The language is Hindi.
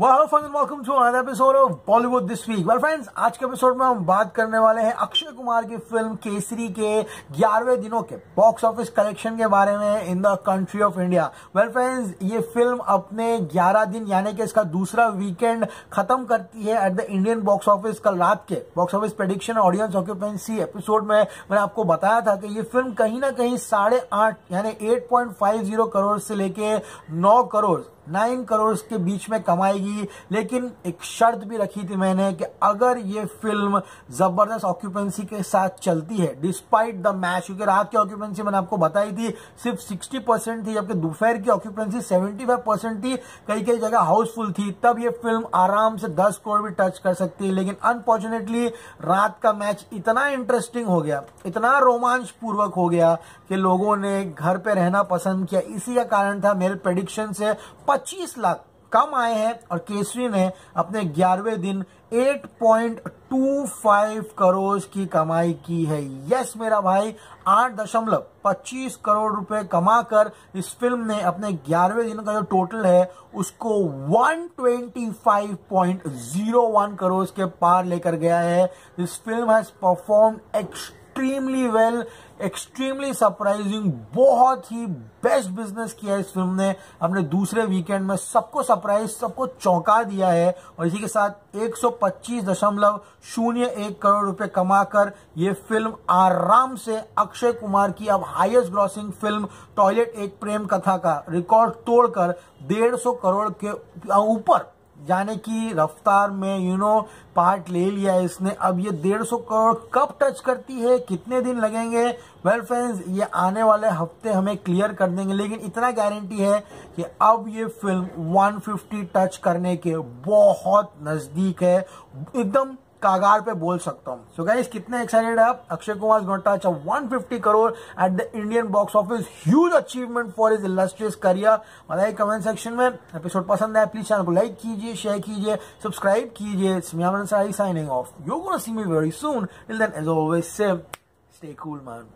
Well, hello friends and welcome to another episode of Bollywood आज के एपिसोड में हम बात करने वाले हैं अक्षय कुमार की फ़िल्म केसरी के 11वें दिनों के बॉक्स ऑफ़िस कलेक्शन के बारे में in the country of India well friends ये फ़िल्म अपने 11 दिन यानी कि इसका दूसरा वीकेंड खत्म करती है at the Indian box office कल रात के. Box office prediction audience occupancy episode में मैंने आपको बताया था कि ये फ़िल्म कहीं ना कहीं साढ़े आठ यानी एट करोड़ से लेके नौ करोड़ नाइन करोड़ के बीच में कमाएगी. लेकिन एक शर्त भी रखी थी मैंने कि अगर ये फ़िल्म ज़बरदस्त ऑक्यूपेंसी के साथ चलती है डिस्पाइट द मैच क्योंकि रात की ऑक्यूपेंसी मैंने आपको बताई थी, सिर्फ़ 60 परसेंट थी, जबकि दोपहर की ऑक्यूपेंसी 75 परसेंट थी कई कई जगह हाउसफुल थी, तब ये फ़िल्म आराम से 10 करोड़ भी टच कर सकती है, लेकिन अनफॉर्चुनेटली रात का मैच इतना इंटरेस्टिंग हो गया, इतना रोमांच पूर्वक हो गया कि लोगों ने घर पे रहना पसंद किया। इसी का कारण था मेरे प्रेडिक्शन से 25 लाख कम आए हैं और केसरी ने अपने ग्यारहवें दिन 8.25 करोड़ की कमाई की है। यस, मेरा भाई, आठ दशमलव पच्चीस करोड़ रुपए कमाकर इस फ़िल्म ने अपने ग्यारहवें दिन का जो टोटल है, उसको 125.01 करोड़ के पार लेकर गया है। This film has perform ex extremely well extremely surprising बहुत ही बेस्ट बिज़नेस किया है इस फ़िल्म ने। अपने दूसरे वीकेंड में सबको सरप्राइज़ सबको चौंका दिया है और इसी के साथ एक सौ पच्चीस दशमलव शून्य एक करोड़ रुपए कमाकर ये फ़िल्म आराम से अक्षय कुमार की अब हाईएस्ट ग्रॉसिंग फ़िल्म टॉयलेट एक प्रेम कथा का रिकॉर्ड तोड़कर डेढ़ सौ करोड़ के ऊपर जाने की रफ्तार में यू नो पार्ट ले लिया इसने। अब ये डेढ़ सौ करोड़ कब टच करती है? कितने दिन लगेंगे? वेल फ्रेंड्स ये आने वाले हफ़्ते हमें क्लियर कर देंगे। लेकिन इतना गारंटी है कि अब ये फ़िल्म 150 टच करने के बहुत नज़दीक है। एकदम कागार पे बोल सकता हूँ। सो गाइस कितने एक्साइटेड है आप? Akshay Kumar got touch 150 crore at the Indian box office huge achievement for is illustrious career बताइए कमेंट सेक्शन में। एपिसोड पसंद है प्लीज़ चैनल को लाइक कीजिए शेयर कीजिए सब्सक्राइब कीजिए। Signing off you gonna see me very soon till then as always say stay cool man